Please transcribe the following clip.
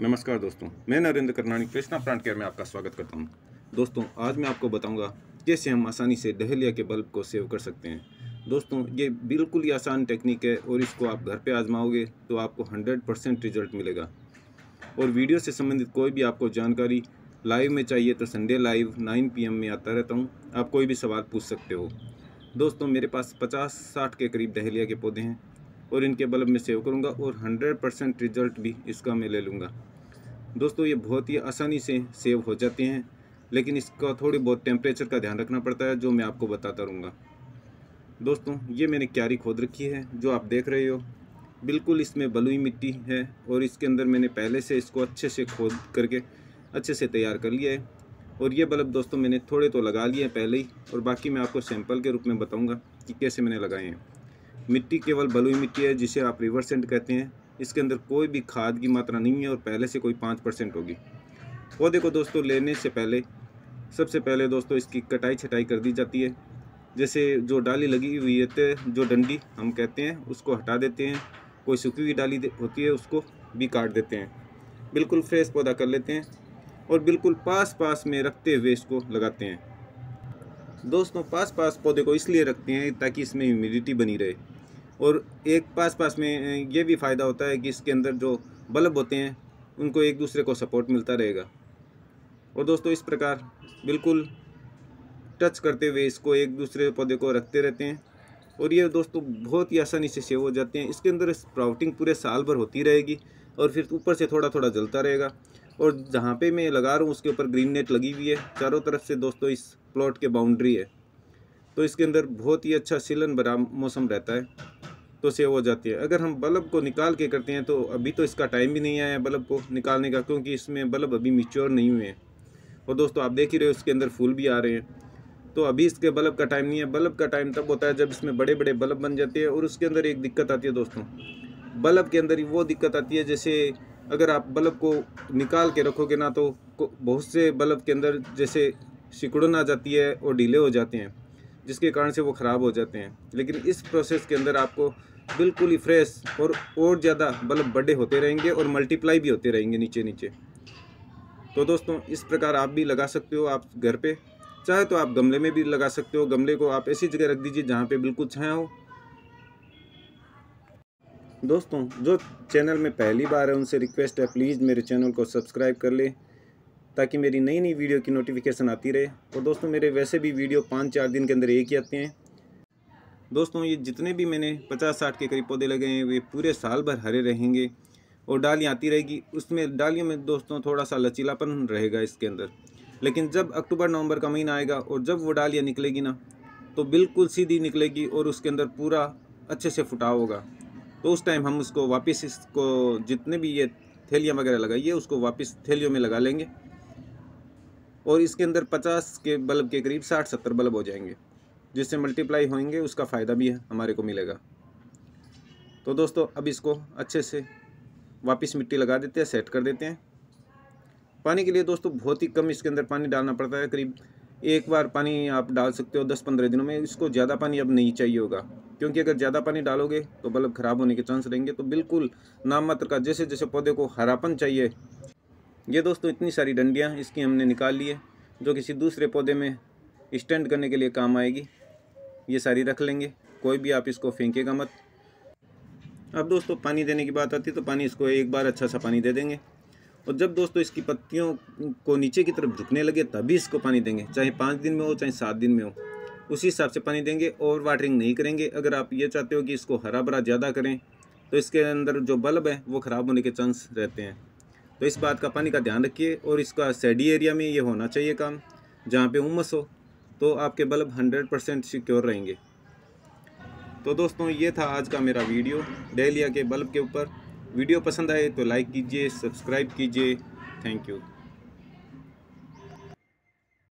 नमस्कार दोस्तों, मैं नरेंद्र करनानी कृष्णा प्लांट केयर में आपका स्वागत करता हूँ। दोस्तों, आज मैं आपको बताऊँगा कैसे हम आसानी से डहलिया के बल्ब को सेव कर सकते हैं। दोस्तों, ये बिल्कुल ही आसान टेक्निक है और इसको आप घर पे आजमाओगे तो आपको 100 परसेंट रिज़ल्ट मिलेगा। और वीडियो से संबंधित कोई भी आपको जानकारी लाइव में चाहिए तो संडे लाइव नाइन पी में आता रहता हूँ, आप कोई भी सवाल पूछ सकते हो। दोस्तों, मेरे पास पचास साठ के करीब डहलिया के पौधे हैं। और इनके बल्ब में सेव करूँगा और हंड्रेड परसेंट रिज़ल्ट भी इसका मैं ले लूँगा। दोस्तों, ये बहुत ही आसानी से सेव हो जाते हैं, लेकिन इसका थोड़ी बहुत टेम्परेचर का ध्यान रखना पड़ता है, जो मैं आपको बताता रहूँगा। दोस्तों, ये मैंने क्यारी खोद रखी है, जो आप देख रहे हो। बिल्कुल इसमें बलुई मिट्टी है और इसके अंदर मैंने पहले से इसको अच्छे से खोद करके अच्छे से तैयार कर लिया है। और ये बल्ब दोस्तों, मैंने थोड़े तो लगा लिए हैं पहले ही, और बाकी मैं आपको सैंपल के रूप में बताऊँगा कि कैसे मैंने लगाए हैं। मिट्टी केवल बलुई मिट्टी है, जिसे आप रिवर सेंट कहते हैं। इसके अंदर कोई भी खाद की मात्रा नहीं है और पहले से कोई पाँच परसेंट होगी। पौधे को दोस्तों लेने से पहले, सबसे पहले दोस्तों इसकी कटाई छटाई कर दी जाती है। जैसे जो डाली लगी हुई है जो डंडी हम कहते हैं, उसको हटा देते हैं। कोई सूखी हुई डाली होती है, उसको भी काट देते हैं। बिल्कुल फ्रेश पौधा कर लेते हैं और बिल्कुल पास पास में रखते हुए इसको लगाते हैं। दोस्तों पास पास पौधे को इसलिए रखते हैं ताकि इसमें ह्यूमिडिटी बनी रहे। और एक पास पास में ये भी फ़ायदा होता है कि इसके अंदर जो बल्ब होते हैं, उनको एक दूसरे को सपोर्ट मिलता रहेगा। और दोस्तों, इस प्रकार बिल्कुल टच करते हुए इसको एक दूसरे पौधे को रखते रहते हैं। और ये दोस्तों बहुत ही आसानी से सेव हो जाते हैं। इसके अंदर स्प्राउटिंग पूरे साल भर होती रहेगी और फिर ऊपर से थोड़ा थोड़ा जलता रहेगा। और जहाँ पे मैं लगा रहा हूँ, उसके ऊपर ग्रीन नेट लगी हुई है। चारों तरफ़ से दोस्तों इस प्लॉट के बाउंड्री है। तो इसके अंदर बहुत ही अच्छा सिलन भरा मौसम रहता है। तो सेव हो जाती है। अगर हम बल्ब को निकाल के करते हैं तो अभी तो इसका टाइम भी नहीं आया है बल्ब को निकालने का, क्योंकि इसमें बल्ब अभी मिच्योर नहीं हुए हैं। और दोस्तों, आप देख ही रहे हो, इसके अंदर फूल भी आ रहे हैं। तो अभी इसके बल्ब का टाइम नहीं है। बल्ब का टाइम तब होता है जब इसमें बड़े बड़े बल्ब बन जाते हैं, और उसके अंदर एक दिक्कत आती है दोस्तों। बल्ब के अंदर वो दिक्कत आती है, जैसे अगर आप बल्ब को निकाल के रखोगे ना तो बहुत से बल्ब के अंदर जैसे सिकुड़न आ जाती है और ढीले हो जाते हैं। जिसके कारण से वो ख़राब हो जाते हैं। लेकिन इस प्रोसेस के अंदर आपको बिल्कुल ही फ्रेश और और ज़्यादा बल्ब बड़े होते रहेंगे और मल्टीप्लाई भी होते रहेंगे नीचे नीचे तो दोस्तों, इस प्रकार आप भी लगा सकते हो आप घर पे। चाहे तो आप गमले में भी लगा सकते हो, गमले को आप ऐसी जगह रख दीजिए जहाँ पे बिल्कुल छाया हो। दोस्तों, जो चैनल में पहली बार है, उनसे रिक्वेस्ट है प्लीज़ मेरे चैनल को सब्सक्राइब कर ले। ताकि मेरी नई नई वीडियो की नोटिफिकेशन आती रहे। और दोस्तों, मेरे वैसे भी वीडियो पाँच चार दिन के अंदर एक ही आते हैं। दोस्तों, ये जितने भी मैंने पचास साठ के करीब पौधे लगे हैं, वे पूरे साल भर हरे रहेंगे और डालियाँ आती रहेगी। उसमें डालियों में दोस्तों थोड़ा सा लचीलापन रहेगा इसके अंदर। लेकिन जब अक्टूबर, नवंबर का महीना आएगा और जब वो डालियाँ निकलेगी ना तो बिल्कुल सीधी निकलेगी और उसके अंदर पूरा अच्छे से फुटाव होगा। तो उस टाइम हम उसको वापस इसको जितने भी ये थैलियाँ वगैरह लगाइए, उसको वापस थैलियों में लगा लेंगे। और इसके अंदर पचास के बल्ब के करीब साठ सत्तर बल्ब हो जाएँगे, जिससे मल्टीप्लाई होंगे, उसका फ़ायदा भी हमारे को मिलेगा। तो दोस्तों, अब इसको अच्छे से वापस मिट्टी लगा देते हैं सेट कर देते हैं। पानी के लिए दोस्तों, बहुत ही कम इसके अंदर पानी डालना पड़ता है, करीब एक बार पानी आप डाल सकते हो, दस पंद्रह दिनों में। इसको ज़्यादा पानी अब नहीं चाहिए होगा, क्योंकि अगर ज़्यादा पानी डालोगे तो बल्ब ख़राब होने के चांस रहेंगे। तो बिल्कुल नाम मात्र का जैसे जैसे पौधे को हरापन चाहिए ये दोस्तों इतनी सारी डंडियाँ इसकी हमने निकाल ली है, जो किसी दूसरे पौधे में स्टैंड करने के लिए काम आएगी। ये सारी रख लेंगे, कोई भी आप इसको फेंकेगा मत। अब दोस्तों पानी देने की बात आती है तो पानी इसको एक बार अच्छा सा पानी दे देंगे। और जब दोस्तों इसकी पत्तियों को नीचे की तरफ़ झुकने लगे, तभी इसको पानी देंगे, चाहे पाँच दिन में हो, चाहे सात दिन में हो। उसी हिसाब से पानी देंगे और वाटरिंग नहीं करेंगे। अगर आप ये चाहते हो कि इसको हरा भरा ज़्यादा करें तो इसके अंदर जो बल्ब है, वो ख़राब होने के चांस रहते हैं। तो इस बात का पानी का ध्यान रखिए और इसका सैडी एरिया में ये होना चाहिए काम, जहाँ पे उमस हो तो आपके बल्ब हंड्रेड परसेंट सिक्योर रहेंगे। तो दोस्तों, ये था आज का मेरा वीडियो, डेलिया के बल्ब के ऊपर। वीडियो पसंद आए तो लाइक कीजिए, सब्सक्राइब कीजिए। Thank you.